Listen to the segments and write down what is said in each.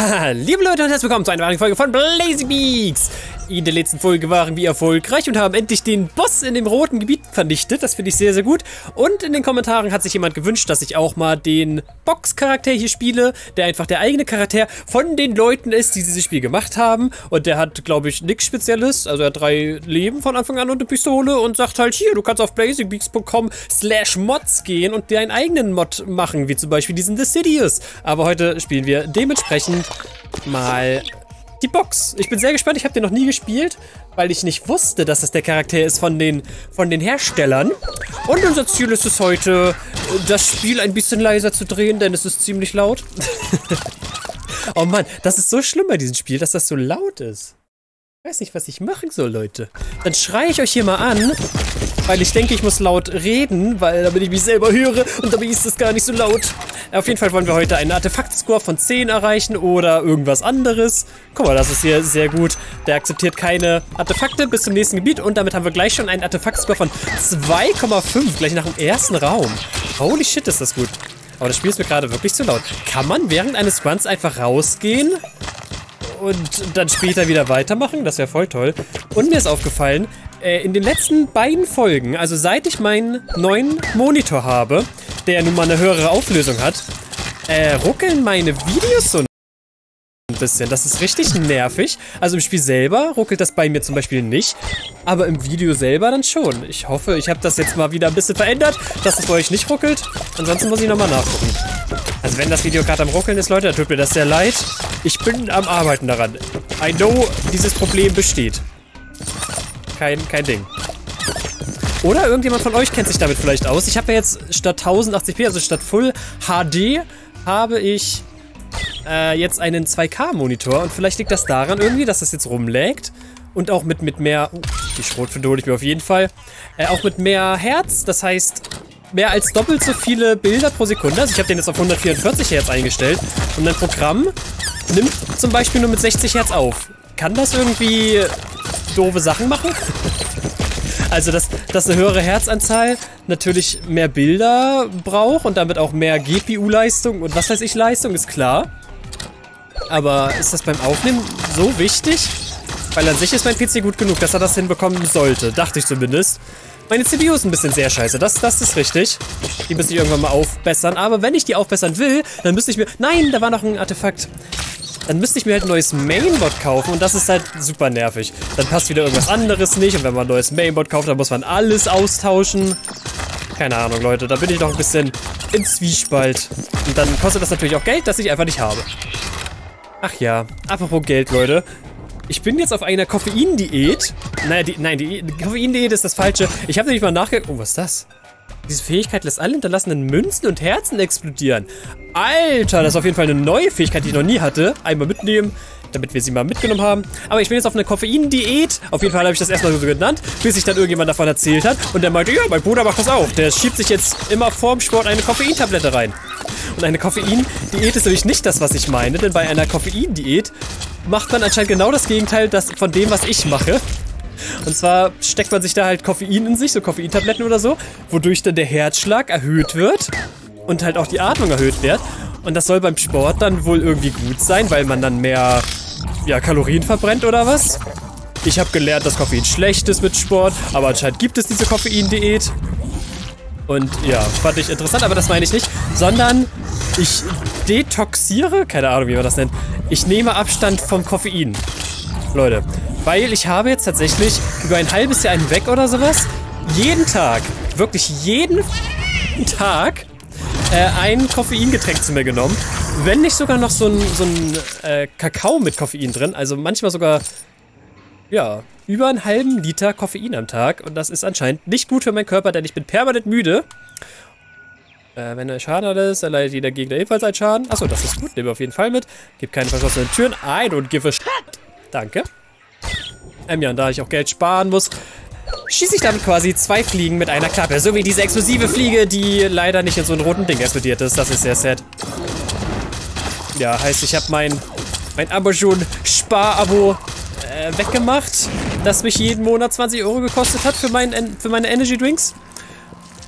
Liebe Leute und herzlich willkommen zu einer weiteren Folge von Blazy Beaks. In der letzten Folge waren wir erfolgreich und haben endlich den Boss in dem roten Gebiet vernichtet. Das finde ich sehr, sehr gut. Und in den Kommentaren hat sich jemand gewünscht, dass ich auch mal den Box-Charakter hier spiele, der einfach der eigene Charakter von den Leuten ist, die dieses Spiel gemacht haben. Und der hat, glaube ich, nichts Spezielles. Also er hat drei Leben von Anfang an und eine Pistole und sagt halt, hier, du kannst auf blazybeaks.com slash mods gehen und dir einen eigenen Mod machen, wie zum Beispiel diesen The Sidious. Aber heute spielen wir dementsprechend mal die Box. Ich bin sehr gespannt, ich habe den noch nie gespielt, weil ich nicht wusste, dass das der Charakter ist von den, von den Herstellern. Und unser Ziel ist es heute, das Spiel ein bisschen leiser zu drehen, denn es ist ziemlich laut. oh Mann, das ist so schlimm bei diesem Spiel, dass das so laut ist. Ich weiß nicht, was ich machen soll, Leute. Dann schreie ich euch hier mal an, weil ich denke, ich muss laut reden, weil damit ich mich selber höre und dabei ist es gar nicht so laut. Auf jeden Fall wollen wir heute einen Artefakt-Score von 10 erreichen oder irgendwas anderes. Guck mal, das ist hier sehr gut. Der akzeptiert keine Artefakte bis zum nächsten Gebiet und damit haben wir gleich schon einen Artefakt-Score von 2,5, gleich nach dem ersten Raum. Holy shit, ist das gut. Aber das Spiel ist mir gerade wirklich zu laut. Kann man während eines Runs einfach rausgehen und dann später wieder weitermachen? Das wäre voll toll. Und mir ist aufgefallen, äh, in den letzten beiden Folgen, also seit ich meinen neuen Monitor habe, der nun mal eine höhere Auflösung hat, äh, ruckeln meine Videos so bisschen. Das ist richtig nervig. Also im Spiel selber ruckelt das bei mir zum Beispiel nicht, aber im Video selber dann schon. Ich hoffe, ich habe das jetzt mal wieder ein bisschen verändert, dass es bei euch nicht ruckelt. Ansonsten muss ich nochmal nachgucken. Also wenn das Video gerade am ruckeln ist, Leute, dann tut mir das sehr leid. Ich bin am Arbeiten daran. I know, dieses Problem besteht kein, kein Ding. Oder irgendjemand von euch kennt sich damit vielleicht aus. Ich habe ja jetzt statt 1080p, also statt Full HD, habe ich äh, jetzt einen 2K-Monitor. Und vielleicht liegt das daran irgendwie, dass das jetzt rumlägt. Und auch mit, mit mehr... Uh, die Schrotflinte hole ich mir auf jeden Fall. Äh, auch mit mehr Herz, das heißt mehr als doppelt so viele Bilder pro Sekunde. Also ich habe den jetzt auf 144 Hertz eingestellt. Und ein Programm nimmt zum Beispiel nur mit 60 Hertz auf. Kann das irgendwie doofe Sachen machen. Also, dass, dass eine höhere Herzanzahl natürlich mehr Bilder braucht und damit auch mehr GPU-Leistung und was weiß ich Leistung, ist klar. Aber ist das beim Aufnehmen so wichtig? Weil an sich ist mein PC gut genug, dass er das hinbekommen sollte. Dachte ich zumindest. Meine CPU ist ein bisschen sehr scheiße, das, das ist richtig. Die müsste ich irgendwann mal aufbessern. Aber wenn ich die aufbessern will, dann müsste ich mir... Nein, da war noch ein Artefakt dann müsste ich mir halt ein neues Mainboard kaufen und das ist halt super nervig. Dann passt wieder irgendwas anderes nicht und wenn man ein neues Mainboard kauft, dann muss man alles austauschen. Keine Ahnung, Leute, da bin ich noch ein bisschen in Zwiespalt. Und dann kostet das natürlich auch Geld, das ich einfach nicht habe. Ach ja, apropos Geld, Leute. Ich bin jetzt auf einer Koffeindiät. Naja, die, nein, die Koffeindiät ist das Falsche. Ich habe nämlich mal nachgeguckt. Oh, was ist das? Diese Fähigkeit lässt alle hinterlassenen Münzen und Herzen explodieren. Alter, das ist auf jeden Fall eine neue Fähigkeit, die ich noch nie hatte. Einmal mitnehmen, damit wir sie mal mitgenommen haben. Aber ich bin jetzt auf einer Koffeindiät. Auf jeden Fall habe ich das erstmal so genannt, bis sich dann irgendjemand davon erzählt hat. Und der meinte, ja, mein Bruder macht das auch. Der schiebt sich jetzt immer vorm Sport eine Koffeintablette rein. Und eine Koffeindiät ist nämlich nicht das, was ich meine, denn bei einer Koffeindiät macht man anscheinend genau das Gegenteil das von dem, was ich mache. Und zwar steckt man sich da halt Koffein in sich, so Koffeintabletten oder so, wodurch dann der Herzschlag erhöht wird und halt auch die Atmung erhöht wird. Und das soll beim Sport dann wohl irgendwie gut sein, weil man dann mehr ja, Kalorien verbrennt oder was? Ich habe gelernt, dass Koffein schlecht ist mit Sport, aber anscheinend gibt es diese Koffeindiät. Und ja, fand ich interessant, aber das meine ich nicht, sondern ich detoxiere, keine Ahnung, wie man das nennt. Ich nehme Abstand vom Koffein. Leute, weil ich habe jetzt tatsächlich über ein halbes Jahr hinweg oder sowas jeden Tag, wirklich jeden Tag äh, ein Koffeingetränk zu mir genommen. Wenn nicht sogar noch so ein, so ein äh, Kakao mit Koffein drin. Also manchmal sogar, ja, über einen halben Liter Koffein am Tag. Und das ist anscheinend nicht gut für meinen Körper, denn ich bin permanent müde. Äh, wenn er Schaden hat, ist, erleidet jeder Gegner ebenfalls einen Schaden. Achso, das ist gut. Nehmen wir auf jeden Fall mit. Gibt keine verschlossenen Türen. I don't give a shit. Danke. Ähm, ja, und da ich auch Geld sparen muss, schieße ich damit quasi zwei Fliegen mit einer Klappe. So wie diese explosive Fliege, die leider nicht in so einem roten Ding explodiert ist. Das ist sehr sad. Ja, heißt, ich habe mein, mein Amazon-Spar-Abo äh, weggemacht, das mich jeden Monat 20 Euro gekostet hat für, mein, für meine Energy Drinks.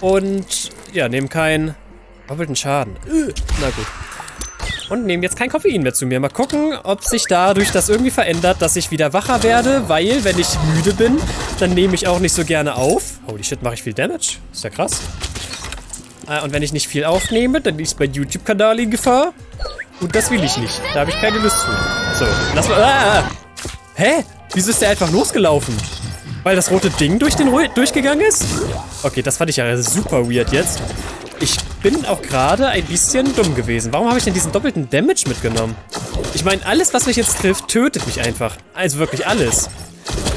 Und ja, nehmen keinen doppelten Schaden. Na gut. und nehme jetzt kein Koffein mehr zu mir. Mal gucken, ob sich dadurch das irgendwie verändert, dass ich wieder wacher werde, weil, wenn ich müde bin, dann nehme ich auch nicht so gerne auf. Holy shit, mache ich viel Damage? Ist ja krass. Äh, und wenn ich nicht viel aufnehme, dann ist mein YouTube-Kanal in Gefahr. Und das will ich nicht. Da habe ich keine Lust zu. So, lass mal... Ah! Hä? Wieso ist der einfach losgelaufen? Weil das rote Ding durch den Ru durchgegangen ist? Okay, das fand ich ja super weird jetzt. Ich bin auch gerade ein bisschen dumm gewesen. Warum habe ich denn diesen doppelten Damage mitgenommen? Ich meine, alles, was mich jetzt trifft, tötet mich einfach. Also wirklich alles.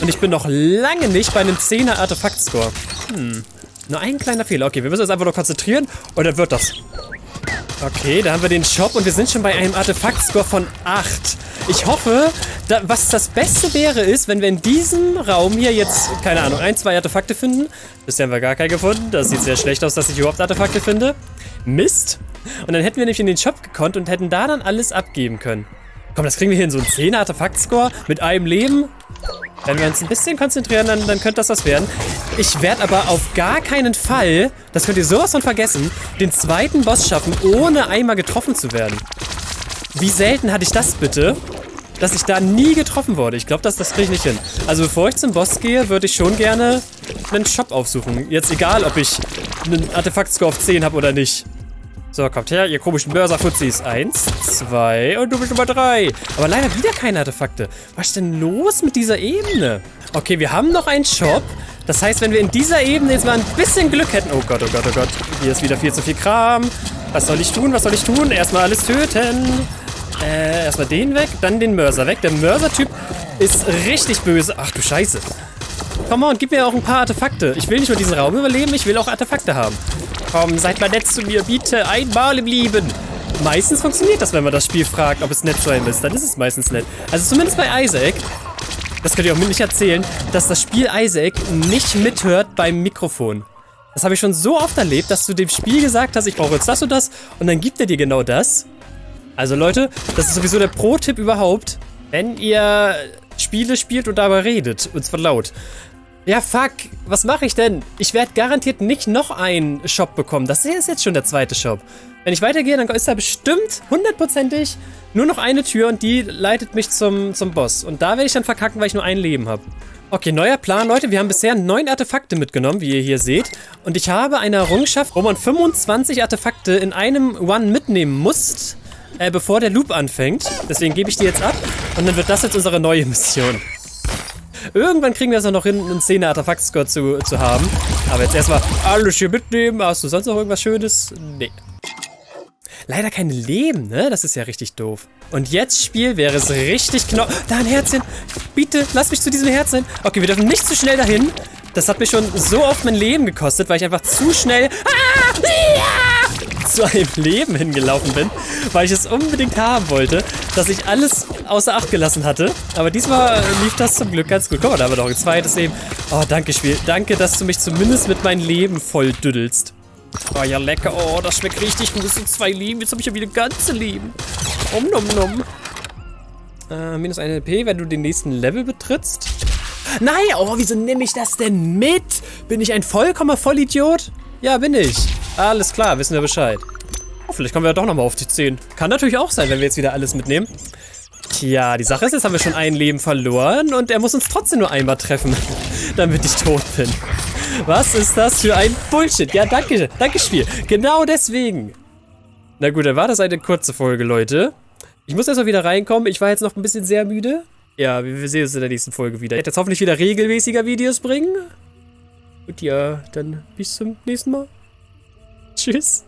Und ich bin noch lange nicht bei einem 10er Artefakt-Score. Hm. Nur ein kleiner Fehler. Okay, wir müssen uns einfach nur konzentrieren und dann wird das. Okay, da haben wir den Shop und wir sind schon bei einem Artefakt-Score von 8. Ich hoffe, da, was das Beste wäre, ist, wenn wir in diesem Raum hier jetzt, keine Ahnung, ein, zwei Artefakte finden. Bisher haben wir gar keinen gefunden. Das sieht sehr schlecht aus, dass ich überhaupt Artefakte finde. Mist. Und dann hätten wir nämlich in den Shop gekonnt und hätten da dann alles abgeben können. Komm, das kriegen wir hier in so einen 10er Artefakt-Score mit einem Leben. Wenn wir uns ein bisschen konzentrieren, dann, dann könnte das was werden. Ich werde aber auf gar keinen Fall, das könnt ihr sowas von vergessen, den zweiten Boss schaffen, ohne einmal getroffen zu werden. Wie selten hatte ich das bitte, dass ich da nie getroffen wurde. Ich glaube, das, das kriege ich nicht hin. Also bevor ich zum Boss gehe, würde ich schon gerne einen Shop aufsuchen. Jetzt egal, ob ich einen Artefakt-Score auf 10 habe oder nicht. So, kommt her, ihr komischen Börser-Fuzis. Eins, zwei und du bist Nummer drei. Aber leider wieder keine Artefakte. Was ist denn los mit dieser Ebene? Okay, wir haben noch einen Shop. Das heißt, wenn wir in dieser Ebene jetzt mal ein bisschen Glück hätten... Oh Gott, oh Gott, oh Gott. Hier ist wieder viel zu viel Kram. Was soll ich tun? Was soll ich tun? Erstmal alles töten. Äh, erstmal den weg, dann den Mörser weg. Der Mörser-Typ ist richtig böse. Ach du Scheiße. Komm on, gib mir auch ein paar Artefakte. Ich will nicht nur diesen Raum überleben, ich will auch Artefakte haben. Komm, seid mal nett zu mir, bitte. Einmal im Leben. Meistens funktioniert das, wenn man das Spiel fragt, ob es nett zu einem ist. Dann ist es meistens nett. Also zumindest bei Isaac. Das könnt ihr auch mir nicht erzählen, dass das Spiel Isaac nicht mithört beim Mikrofon. Das habe ich schon so oft erlebt, dass du dem Spiel gesagt hast, ich brauche jetzt das und das. Und dann gibt er dir genau das. Also Leute, das ist sowieso der Pro-Tipp überhaupt. Wenn ihr Spiele spielt und dabei redet. Und zwar laut. Ja, fuck. Was mache ich denn? Ich werde garantiert nicht noch einen Shop bekommen. Das hier ist jetzt schon der zweite Shop. Wenn ich weitergehe, dann ist da bestimmt hundertprozentig nur noch eine Tür und die leitet mich zum, zum Boss. Und da werde ich dann verkacken, weil ich nur ein Leben habe. Okay, neuer Plan, Leute. Wir haben bisher neun Artefakte mitgenommen, wie ihr hier seht. Und ich habe eine Errungenschaft, wo man 25 Artefakte in einem One mitnehmen muss, äh, bevor der Loop anfängt. Deswegen gebe ich die jetzt ab. Und dann wird das jetzt unsere neue Mission. Irgendwann kriegen wir es auch noch hin, einen 10er Artefakt-Score zu, zu haben. Aber jetzt erstmal alles hier mitnehmen. Hast du sonst noch irgendwas Schönes? Nee. Leider kein Leben, ne? Das ist ja richtig doof. Und jetzt, Spiel, wäre es richtig genau... Da ein Herzchen. Bitte, lass mich zu diesem Herzchen. Okay, wir dürfen nicht zu schnell dahin. Das hat mir schon so oft mein Leben gekostet, weil ich einfach zu schnell... Ah! Zu einem Leben hingelaufen bin, weil ich es unbedingt haben wollte, dass ich alles außer Acht gelassen hatte. Aber diesmal lief das zum Glück ganz gut. Guck mal, da haben wir noch ein zweites Leben. Oh, danke, Spiel. Danke, dass du mich zumindest mit meinem Leben voll düddelst. Oh ja, lecker. Oh, das schmeckt richtig gut. Das sind zwei Leben. Jetzt habe ich ja wieder ganze Leben. Om nom nom. Äh, minus 1 LP, wenn du den nächsten Level betrittst. Nein, oh, wieso nehme ich das denn mit? Bin ich ein vollkommener Vollidiot? Ja, bin ich. Alles klar, wissen wir Bescheid. Oh, vielleicht kommen wir doch nochmal auf die 10. Kann natürlich auch sein, wenn wir jetzt wieder alles mitnehmen. Tja, die Sache ist, jetzt haben wir schon ein Leben verloren und er muss uns trotzdem nur einmal treffen, damit ich tot bin. Was ist das für ein Bullshit? Ja, danke, danke Spiel. Genau deswegen. Na gut, dann war das eine kurze Folge, Leute. Ich muss erstmal wieder reinkommen. Ich war jetzt noch ein bisschen sehr müde. Ja, wir sehen uns in der nächsten Folge wieder. Ich werde jetzt hoffentlich wieder regelmäßiger Videos bringen. Und ja, dann bis zum nächsten Mal. Tschüss.